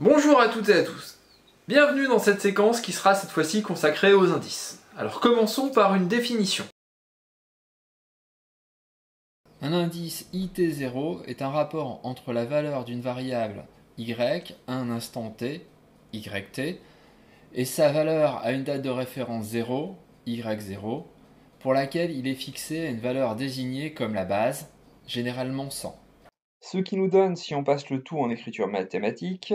Bonjour à toutes et à tous. Bienvenue dans cette séquence qui sera cette fois-ci consacrée aux indices. Alors commençons par une définition. Un indice IT0 est un rapport entre la valeur d'une variable y à un instant t, yt, et sa valeur à une date de référence 0, y0, pour laquelle il est fixé à une valeur désignée comme la base, généralement 100. Ce qui nous donne, si on passe le tout en écriture mathématique,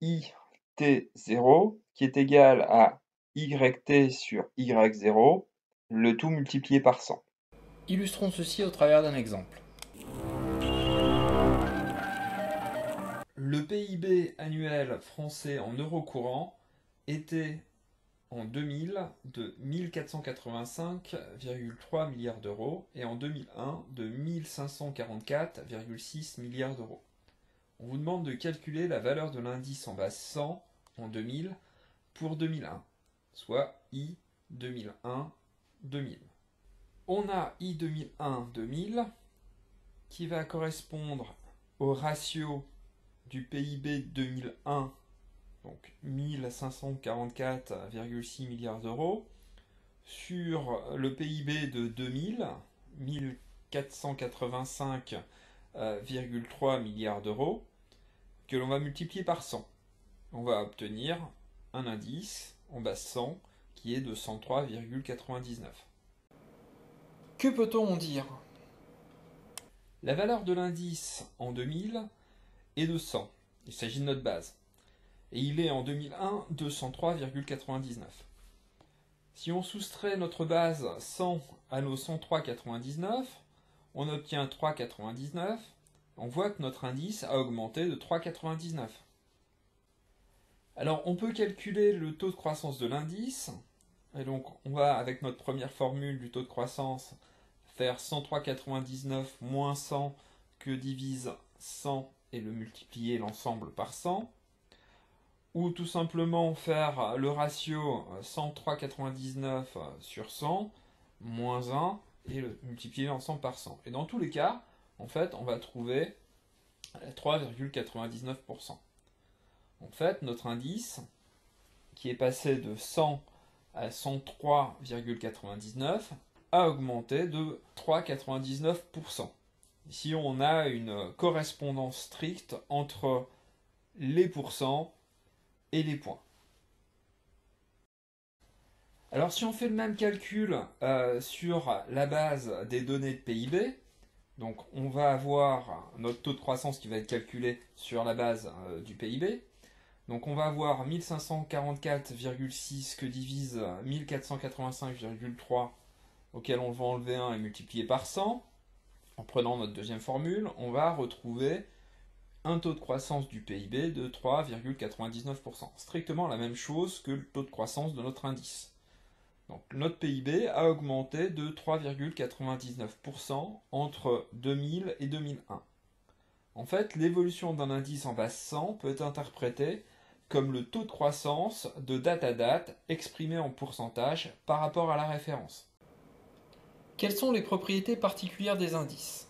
IT0 qui est égal à YT sur Y0, le tout multiplié par 100. Illustrons ceci au travers d'un exemple. Le PIB annuel français en euros courants était en 2000 de 1485,3 milliards d'euros et en 2001 de 1544,6 milliards d'euros. On vous demande de calculer la valeur de l'indice en base 100 en 2000 pour 2001, soit I 2001 2000. On a I 2001 2000 qui va correspondre au ratio du PIB 2001, donc 1544,6 milliards d'euros, sur le PIB de 2000, 1485,3 milliards d'euros, que l'on va multiplier par 100. On va obtenir un indice en base 100 qui est de 103,99. Que peut-on en dire? La valeur de l'indice en 2000 est de 100. Il s'agit de notre base. Et il est en 2001 de 103,99. Si on soustrait notre base 100 à nos 103,99, on obtient 3,99 on voit que notre indice a augmenté de 3,99. Alors on peut calculer le taux de croissance de l'indice. Et donc on va avec notre première formule du taux de croissance faire 103,99 moins 100 que divise 100 et le multiplier l'ensemble par 100. Ou tout simplement faire le ratio 103,99 sur 100 moins 1 et le multiplier l'ensemble par 100. Et dans tous les cas, en fait, on va trouver 3,99%. En fait, notre indice, qui est passé de 100 à 103,99, a augmenté de 3,99%. Ici, on a une correspondance stricte entre les pourcents et les points. Alors si on fait le même calcul euh, sur la base des données de PIB, donc on va avoir notre taux de croissance qui va être calculé sur la base euh, du PIB. Donc on va avoir 1544,6 que divise 1485,3 auquel on va enlever 1 et multiplier par 100. En prenant notre deuxième formule, on va retrouver un taux de croissance du PIB de 3,99%. Strictement la même chose que le taux de croissance de notre indice. Notre PIB a augmenté de 3,99% entre 2000 et 2001. En fait, l'évolution d'un indice en base 100 peut être interprétée comme le taux de croissance de date à date exprimé en pourcentage par rapport à la référence. Quelles sont les propriétés particulières des indices?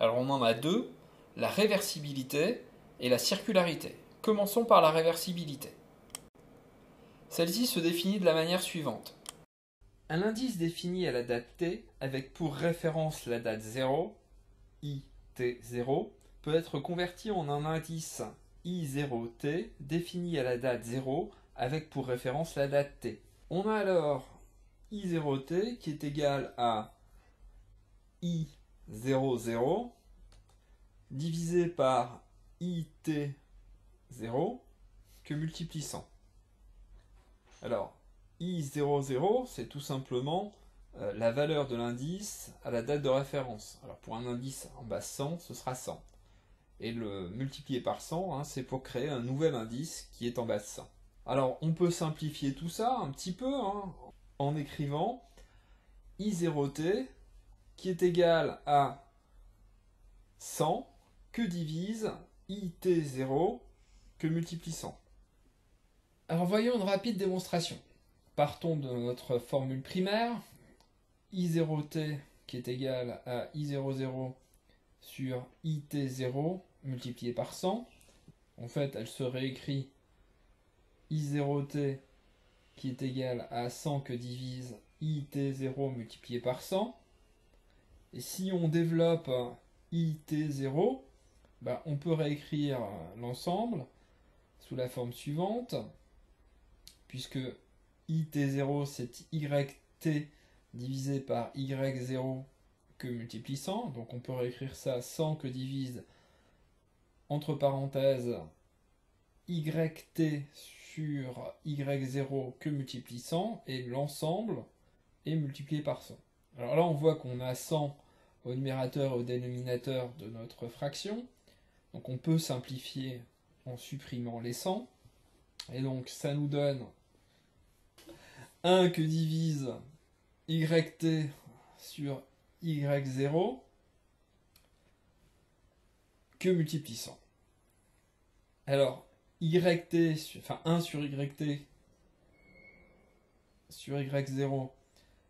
Alors on en a deux, la réversibilité et la circularité. Commençons par la réversibilité. Celle-ci se définit de la manière suivante. Un indice défini à la date t avec pour référence la date 0, IT0, peut être converti en un indice I0t défini à la date 0 avec pour référence la date t. On a alors I0t qui est égal à I00 divisé par IT0 que multiplie 100. Alors, I00, c'est tout simplement euh, la valeur de l'indice à la date de référence. Alors pour un indice en base 100, ce sera 100. Et le multiplier par 100, hein, c'est pour créer un nouvel indice qui est en base 100. Alors on peut simplifier tout ça un petit peu hein, en écrivant I0t qui est égal à 100 que divise IT0 que multiplie 100. Alors voyons une rapide démonstration. Partons de notre formule primaire, I0t qui est égal à I00 sur IT0 multiplié par 100. en fait, elle se réécrit I0t qui est égal à 100 que divise IT0 multiplié par 100. Et si on développe IT0, bah, on peut réécrire l'ensemble sous la forme suivante, puisque IT0 c'est YT divisé par Y0 que multiplie 100, donc on peut réécrire ça 100 que divise entre parenthèses YT sur Y0 que multiplie 100 et l'ensemble est multiplié par 100. Alors là on voit qu'on a 100 au numérateur et au dénominateur de notre fraction. Donc on peut simplifier en supprimant les 100. Et donc ça nous donne 1 que divise YT sur Y0 que multiplie 100. Alors, YT, enfin 1 sur YT sur Y0,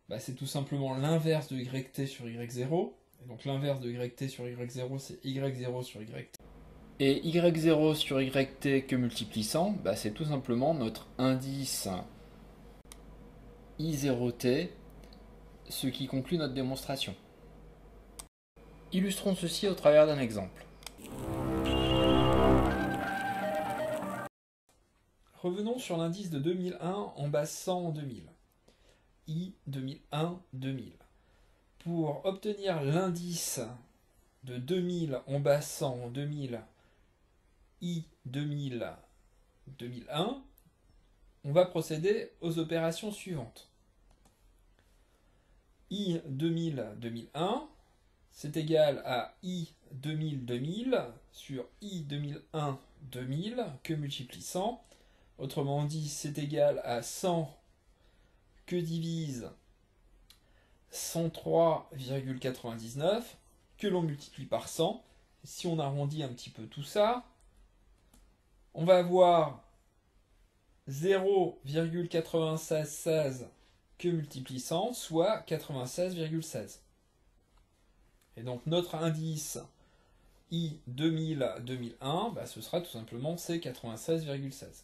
bah, c'est tout simplement l'inverse de YT sur Y0. Et donc l'inverse de YT sur Y0, c'est Y0 sur YT. Et Y0 sur YT que multiplie 100, bah, c'est tout simplement notre indice I0T, ce qui conclut notre démonstration. Illustrons ceci au travers d'un exemple. Revenons sur l'indice de 2001 en base 100 en 2000. I 2001 2000. Pour obtenir l'indice de 2000 en base 100 en 2000, I 2000 2001, on va procéder aux opérations suivantes. I 2000 2001, c'est égal à I 2000 2000 sur I 2001 2000 que multiplie 100 Autrement dit, c'est égal à 100 que divise 103,99 que l'on multiplie par 100. Si on arrondit un petit peu tout ça, on va avoir 0,9616 que multiplie 100, soit 96,16. Et donc notre indice I 2000-2001, bah, ce sera tout simplement C 96,16.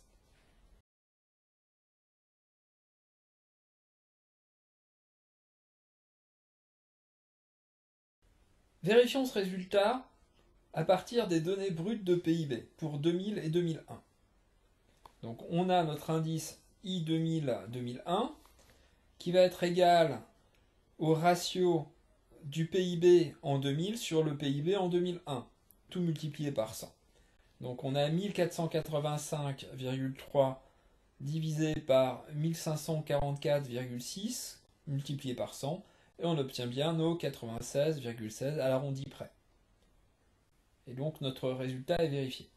Vérifions ce résultat à partir des données brutes de PIB pour 2000 et 2001. Donc on a notre indice I 2000-2001 qui va être égal au ratio du PIB en 2000 sur le PIB en 2001, tout multiplié par 100. Donc on a 1485,3 divisé par 1544,6 multiplié par 100, et on obtient bien nos 96,16 à l'arrondi près. Et donc notre résultat est vérifié.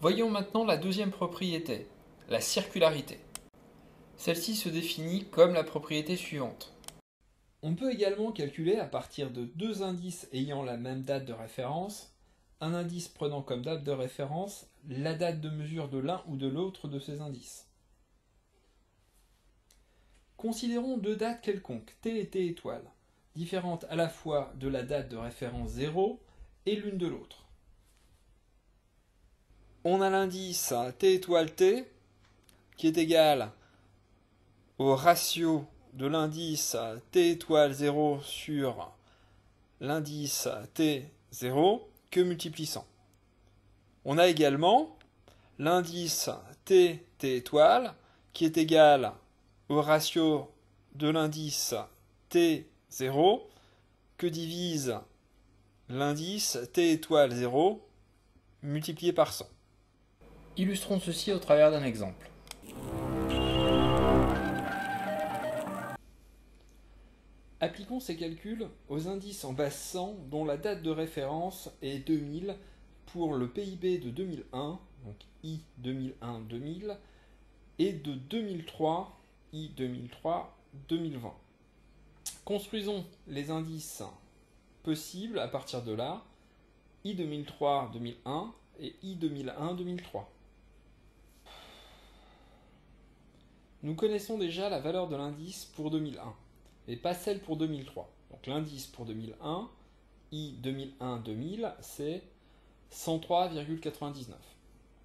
Voyons maintenant la deuxième propriété, la circularité. Celle-ci se définit comme la propriété suivante. On peut également calculer à partir de deux indices ayant la même date de référence, un indice prenant comme date de référence la date de mesure de l'un ou de l'autre de ces indices. Considérons deux dates quelconques, t et t étoiles, différentes à la fois de la date de référence 0 et l'une de l'autre. On a l'indice t étoile t qui est égal au ratio de l'indice t étoile 0 sur l'indice t0 que multiplie 100. On a également l'indice t t étoile qui est égal au ratio de l'indice T0 que divise l'indice T étoile 0 multiplié par 100. Illustrons ceci au travers d'un exemple. Appliquons ces calculs aux indices en base 100 dont la date de référence est 2000 pour le PIB de 2001, donc I 2001-2000, et de 2003 I 2003-2020. Construisons les indices possibles à partir de là, I 2003-2001 et I 2001-2003. Nous connaissons déjà la valeur de l'indice pour 2001, mais pas celle pour 2003. Donc l'indice pour 2001, I 2001-2000, c'est 103,99.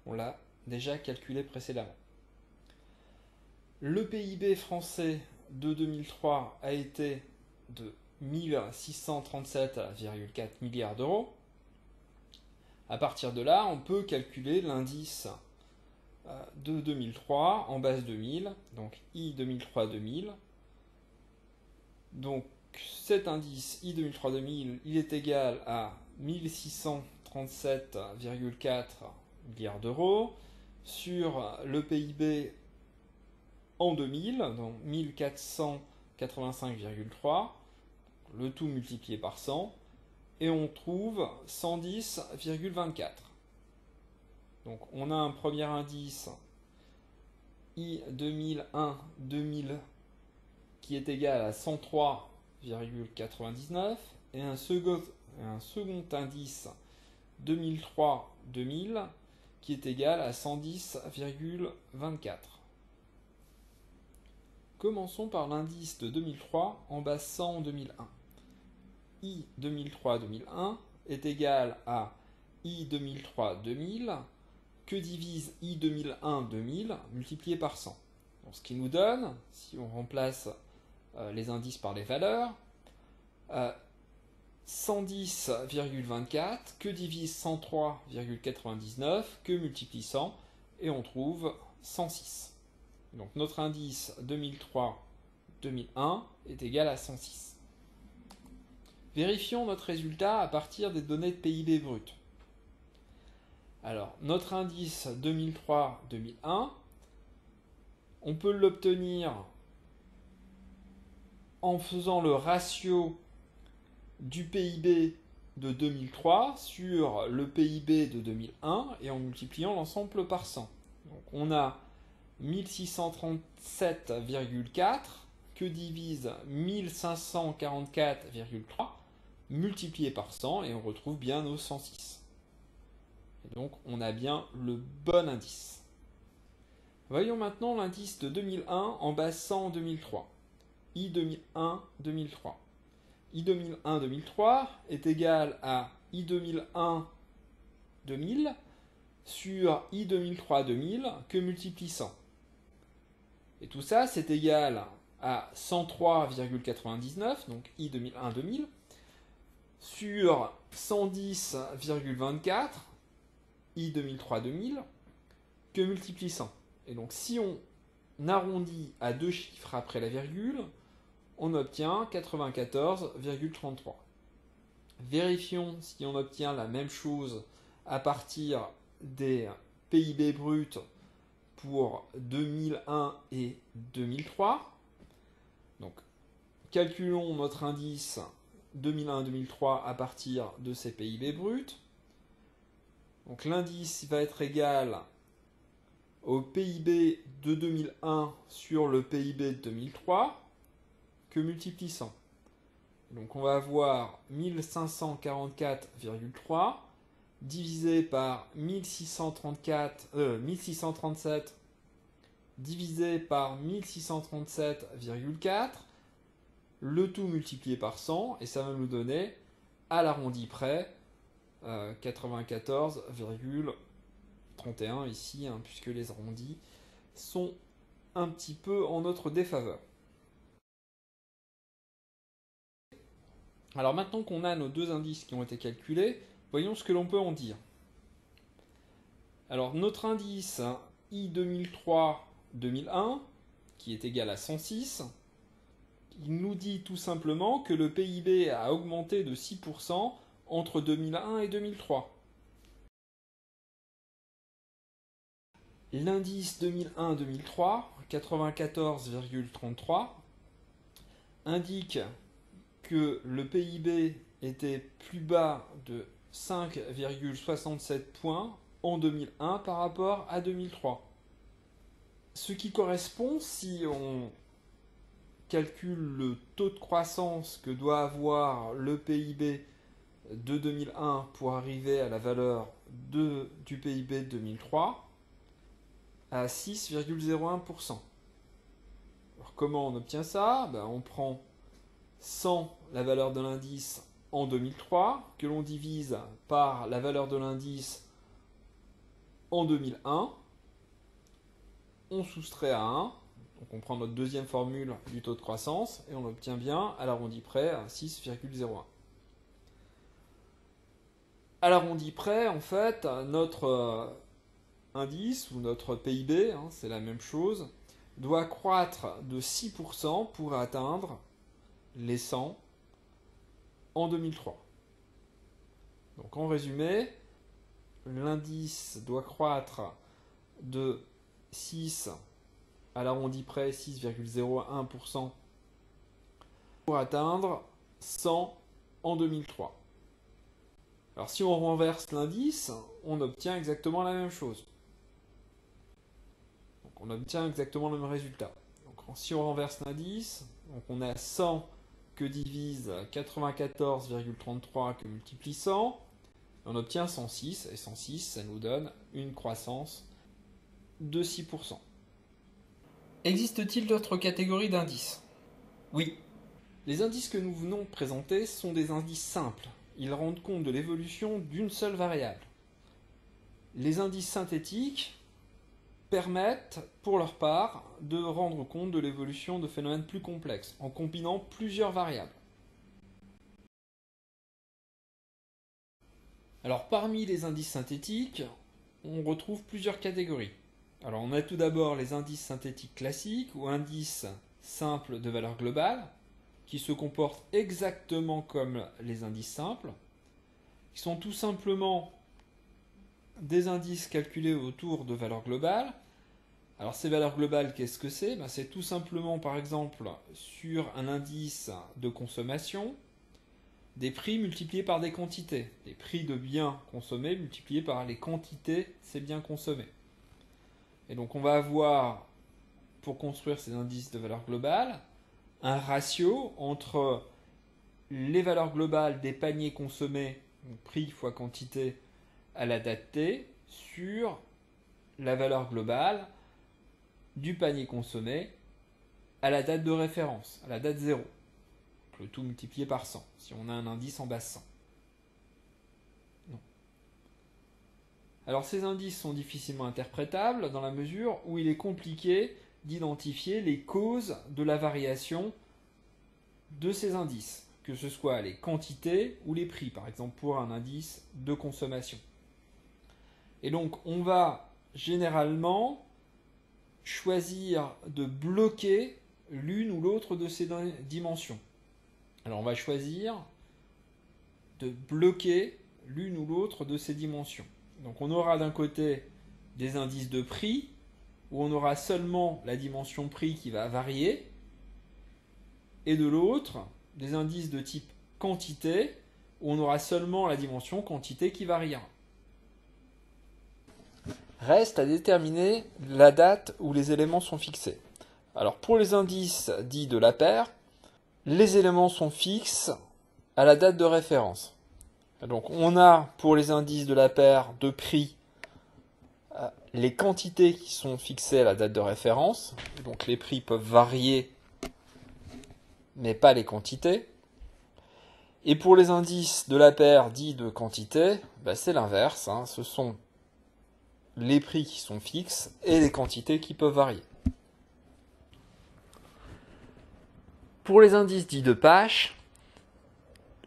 On l'a déjà calculé précédemment. Le PIB français de 2003 a été de 1637,4 milliards d'euros. À partir de là, on peut calculer l'indice de 2003 en base 2000, donc I 2003-2000. Donc cet indice I 2003-2000, il est égal à 1637,4 milliards d'euros sur le PIB en 2000, donc 1485,3, le tout multiplié par 100, et on trouve 110,24. Donc on a un premier indice I 2001-2000 qui est égal à 103,99 et un second, un second indice 2003-2000 qui est égal à 110,24. Commençons par l'indice de 2003 en base 100 en 2001. I 2003-2001 est égal à I 2003-2000 que divise I 2001-2000 multiplié par 100. Donc, ce qui nous donne, si on remplace euh, les indices par les valeurs, euh, 110,24 que divise 103,99 que multiplie 100 et on trouve 106. Donc notre indice 2003-2001 est égal à 106. Vérifions notre résultat à partir des données de PIB brut. Alors, notre indice 2003-2001, on peut l'obtenir en faisant le ratio du PIB de 2003 sur le PIB de 2001 et en multipliant l'ensemble par 100. Donc on a 1637,4 que divise 1544,3 multiplié par 100 et on retrouve bien nos 106. Donc on a bien le bon indice. Voyons maintenant l'indice de 2001 en base 100 en 2003. I 2001 2003. I 2001 2003 est égal à I 2001 2000 sur I 2003 2000 que multiplie 100. Et tout ça c'est égal à 103,99 donc I 2001 2000 sur 110,24 I 2003-2000 que multiplie 100. Et donc si on arrondit à deux chiffres après la virgule, on obtient 94,33. Vérifions si on obtient la même chose à partir des PIB bruts pour 2001 et 2003. Donc calculons notre indice 2001-2003 à partir de ces PIB bruts. Donc l'indice va être égal au PIB de 2001 sur le PIB de 2003 que multiplie 100. Donc on va avoir 1544,3 divisé par 1634, euh, 1637 divisé par 1637,4 le tout multiplié par 100, et ça va nous donner, à l'arrondi près, 94,31 euh, ici, hein, puisque les arrondis sont un petit peu en notre défaveur. Alors maintenant qu'on a nos deux indices qui ont été calculés, voyons ce que l'on peut en dire. Alors notre indice hein, I 2003-2001, qui est égal à 106, il nous dit tout simplement que le PIB a augmenté de 6% entre 2001 et 2003. L'indice 2001-2003, 94,33, indique que le PIB était plus bas de 5,67 points en 2001 par rapport à 2003. Ce qui correspond, si on calcule le taux de croissance que doit avoir le PIB de 2001 pour arriver à la valeur du PIB de 2003 à 6,01%. Alors comment on obtient ça? Ben, On prend 100 la valeur de l'indice en 2003, que l'on divise par la valeur de l'indice en 2001, on soustrait à 1, donc on prend notre deuxième formule du taux de croissance, et on obtient bien, à l'arrondi près, 6,01. À l'arrondi près, en fait, notre euh, indice ou notre PIB, hein, c'est la même chose, doit croître de 6% pour atteindre les 100 en 2003. Donc en résumé, l'indice doit croître de 6 à l'arrondi près 6,01% pour atteindre 100 en 2003. Alors si on renverse l'indice, on obtient exactement la même chose. Donc on obtient exactement le même résultat. Donc si on renverse l'indice, donc on a 100 que divise 94,33 que multiplie 100, on obtient 106, et 106, ça nous donne une croissance de 6%. Existe-t-il d'autres catégories d'indices? Oui. Les indices que nous venons de présenter sont des indices simples. Ils rendent compte de l'évolution d'une seule variable. Les indices synthétiques permettent, pour leur part, de rendre compte de l'évolution de phénomènes plus complexes, en combinant plusieurs variables. Alors parmi les indices synthétiques, on retrouve plusieurs catégories. Alors on a tout d'abord les indices synthétiques classiques ou indices simples de valeur globale, qui se comportent exactement comme les indices simples, qui sont tout simplement des indices calculés autour de valeurs globales. Alors ces valeurs globales, qu'est-ce que c'est? Ben, C'est tout simplement, par exemple, sur un indice de consommation, des prix multipliés par des quantités. Des prix de biens consommés multipliés par les quantités de ces biens consommés. Et donc on va avoir, pour construire ces indices de valeurs globales, un ratio entre les valeurs globales des paniers consommés, prix fois quantité, à la date T sur la valeur globale du panier consommé à la date de référence, à la date 0. Le tout multiplié par 100, si on a un indice en base 100. Alors ces indices sont difficilement interprétables dans la mesure où il est compliqué d'identifier les causes de la variation de ces indices, que ce soit les quantités ou les prix, par exemple pour un indice de consommation. Et donc on va généralement choisir de bloquer l'une ou l'autre de ces dimensions. Alors on va choisir de bloquer l'une ou l'autre de ces dimensions. Donc on aura d'un côté des indices de prix, où on aura seulement la dimension prix qui va varier, et de l'autre des indices de type quantité, où on aura seulement la dimension quantité qui variera. Reste à déterminer la date où les éléments sont fixés. Alors pour les indices dits de la paire, les éléments sont fixes à la date de référence. Donc on a pour les indices de la paire de prix les quantités qui sont fixées à la date de référence. Donc les prix peuvent varier, mais pas les quantités. Et pour les indices de la paire dits de quantité, bah, c'est l'inverse. Hein. Ce sont les prix qui sont fixes et les quantités qui peuvent varier. Pour les indices dits de Pache,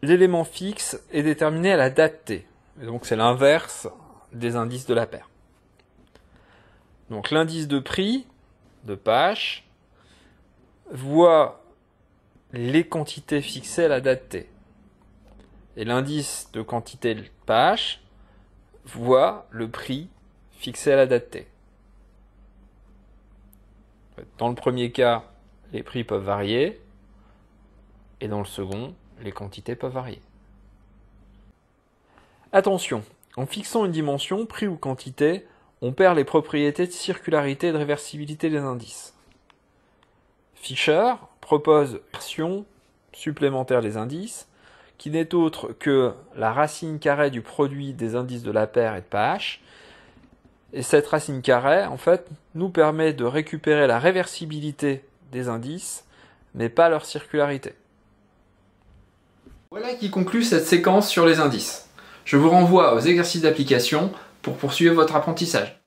l'élément fixe est déterminé à la date t. Donc c'est l'inverse des indices de la paire. Donc l'indice de prix de Pache voit les quantités fixées à la date t. Et l'indice de quantité de Pache voit le prix fixé à la date t. Dans le premier cas, les prix peuvent varier, et dans le second, les quantités peuvent varier. Attention, en fixant une dimension, prix ou quantité, on perd les propriétés de circularité et de réversibilité des indices. Fischer propose une version supplémentaire des indices, qui n'est autre que la racine carrée du produit des indices de la paire et de PH. Et cette racine carrée, en fait, nous permet de récupérer la réversibilité des indices, mais pas leur circularité. Voilà qui conclut cette séquence sur les indices. Je vous renvoie aux exercices d'application pour poursuivre votre apprentissage.